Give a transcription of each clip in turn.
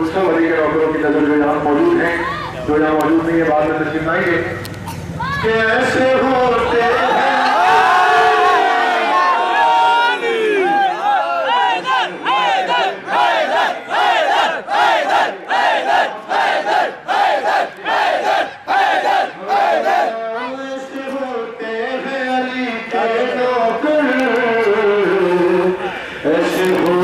उसको के डॉक्टरों की नजर जो यहाँ मौजूद है जो यहाँ मौजूद नहीं है बाद में तस्वीर लाएंगे कैसे होते हैं ऐसे हो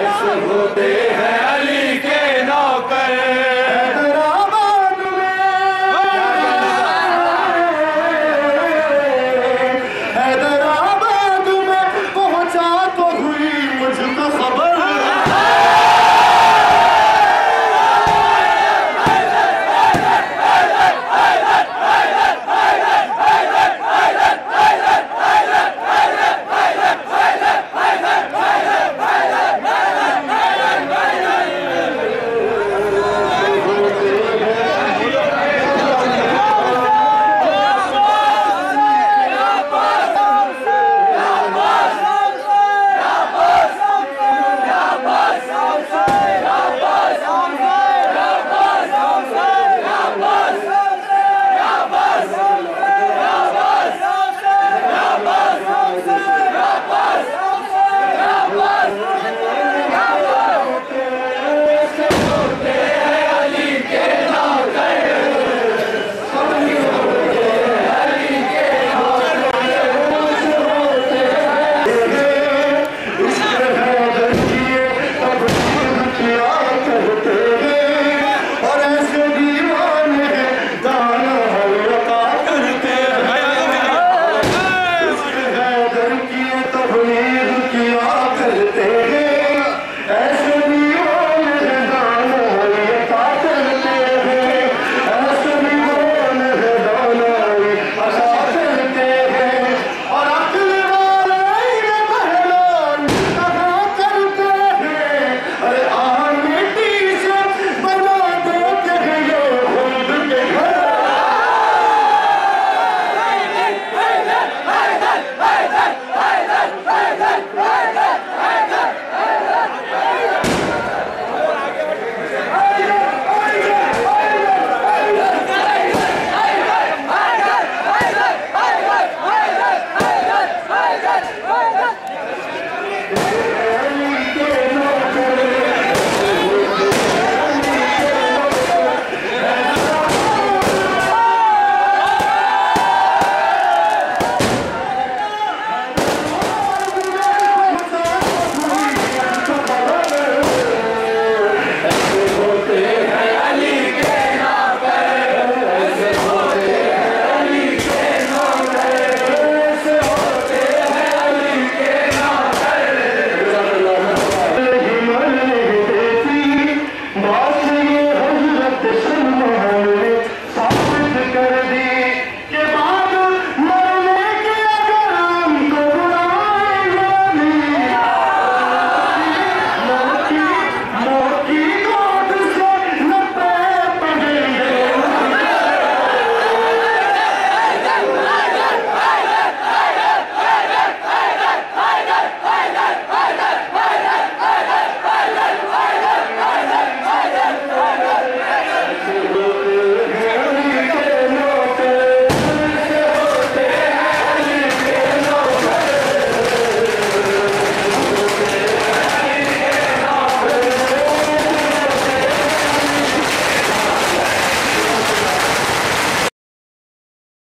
ऐसे होते हैं